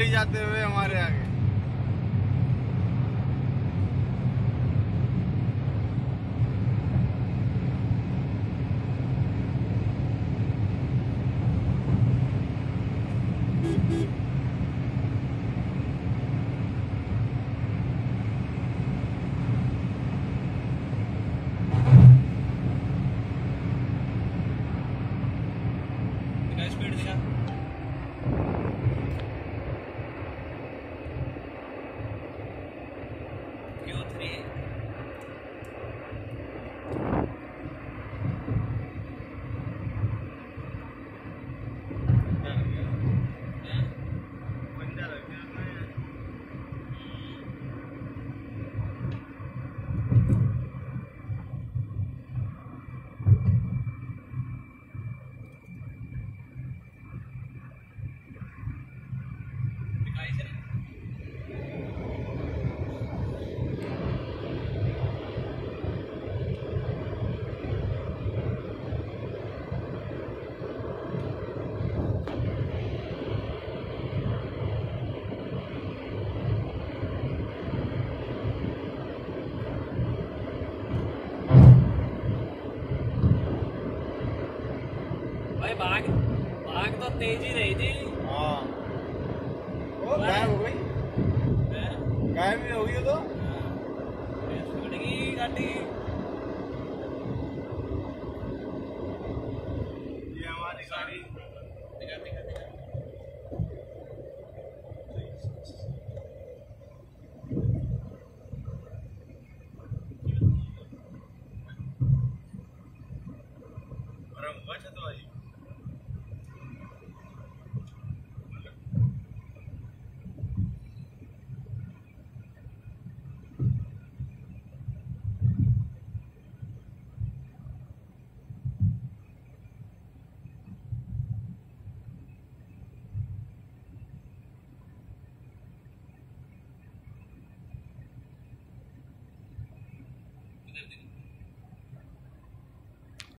जाते हुए हमारे आगे। स्पीड दिखा भाई भाग। भाग तो तेज़ी ही रही थी। हाँ। ओ गायब हो गई। गायब भी हो गई तो। स्पीड की गाड़ी ये हमारी गाड़ी। दिखा दिखा।